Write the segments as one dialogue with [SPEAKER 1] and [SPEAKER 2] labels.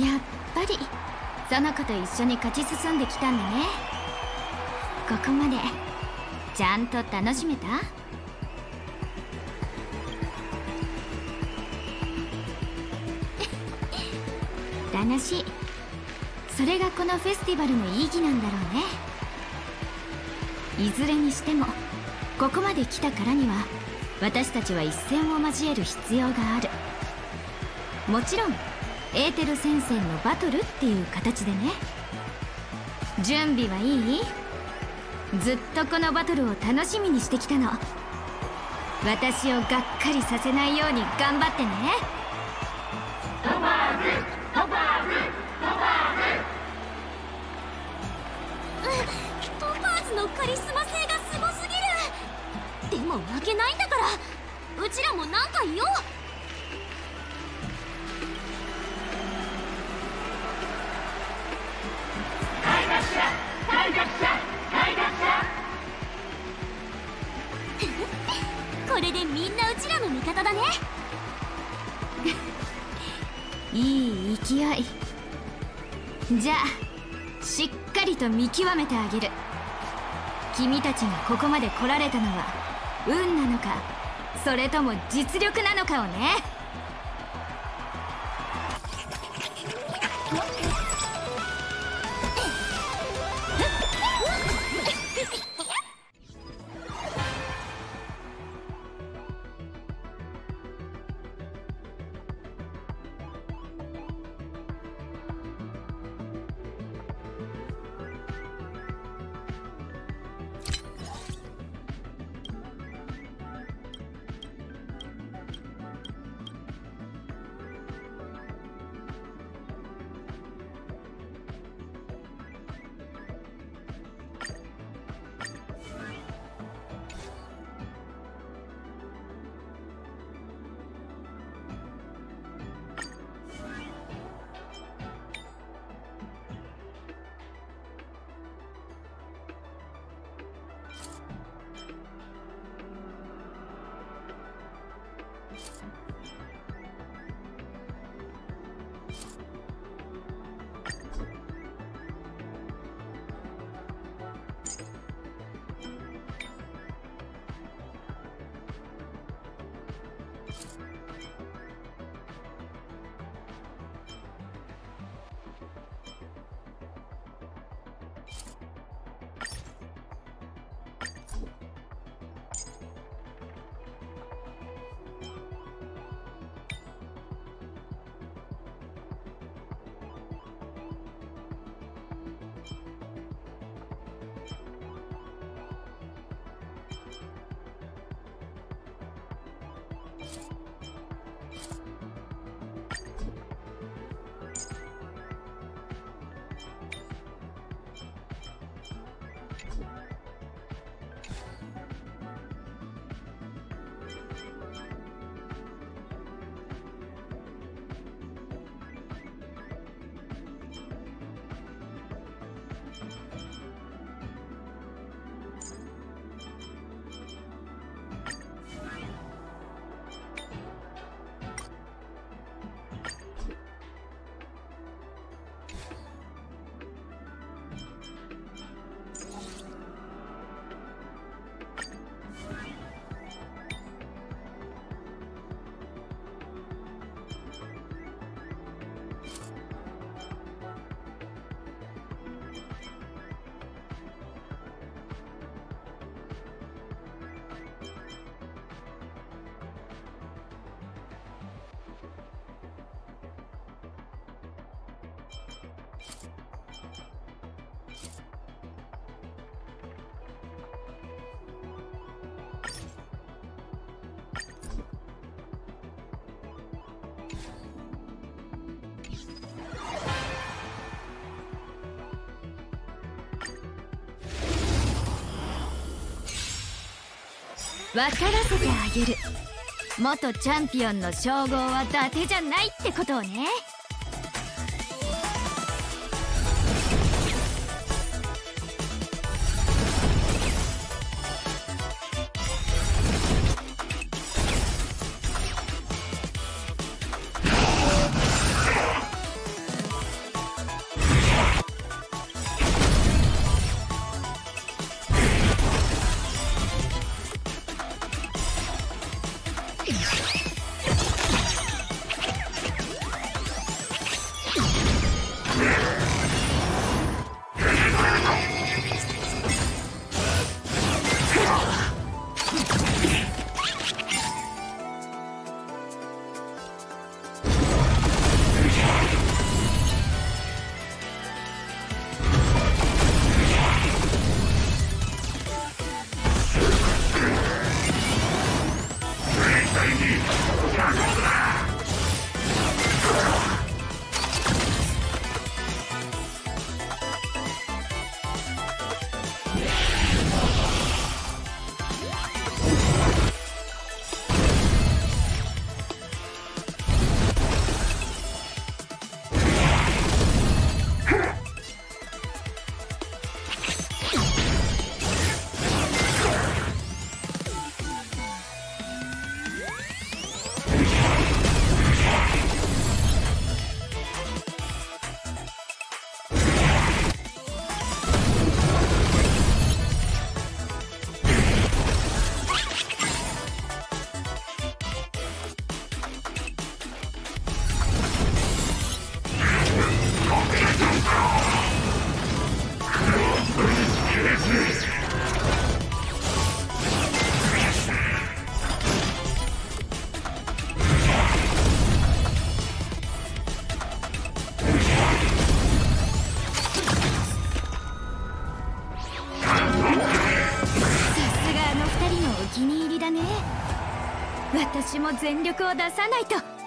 [SPEAKER 1] やっぱりその子と一緒に勝ち進んできたんだね。ここまでちゃんと楽しめた？楽しい。それがこのフェスティバルの意義なんだろうね。いずれにしてもここまで来たからには私たちは一戦を交える必要がある。もちろんエーテル戦線のバトルっていう形でね。準備はいい？ずっとこのバトルを楽しみにしてきたの。私をがっかりさせないように頑張ってね。トパーズ！トパーズ！トパ
[SPEAKER 2] ーズ！トパーズ！のカリスマ性がすごすぎるでも負けないんだからうちらも何か言おうれでみんなうちらの味方だね。
[SPEAKER 1] いい勢い。じゃあしっかりと見極めてあげる。君たちがここまで来られたのは運なのかそれとも実力なのかをね。分からせてあげる。元チャンピオンの称号は伊達じゃないってことをね。私も全力を出さないと。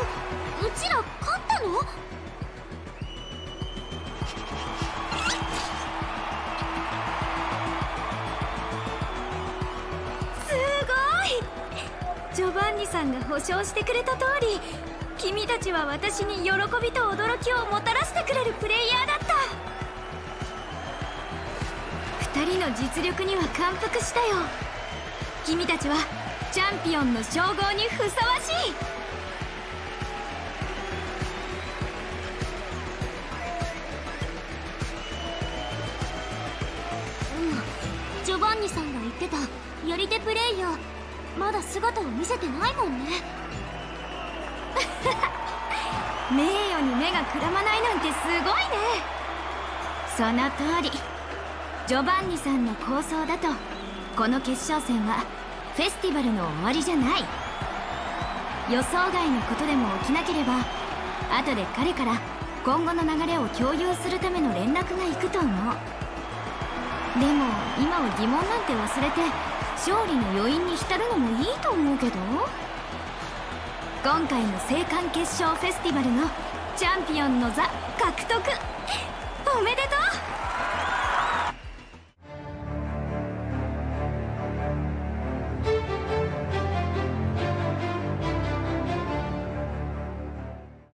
[SPEAKER 1] うちら勝ったの？すごい！ジョバンニさんが保証してくれた通り君たちは私に喜びと驚きをもたらしてくれるプレイヤーだった。2人の実力には感服したよ。君たちはチャンピオンの称号にふさわしい。
[SPEAKER 2] ニさんが言ってた。やり手プレイヤー。まだ姿を見せてないもんね。
[SPEAKER 1] 名誉に目がくらまないなんてすごいね。その通り。ジョバンニさんの構想だとこの決勝戦はフェスティバルの終わりじゃない。予想外のことでも起きなければ後で彼から今後の流れを共有するための連絡が行くと思う。でも今は疑問なんて忘れて勝利の余韻に浸るのもいいと思うけど。今回の青函決勝フェスティバルのチャンピオンの座獲得。おめでとう。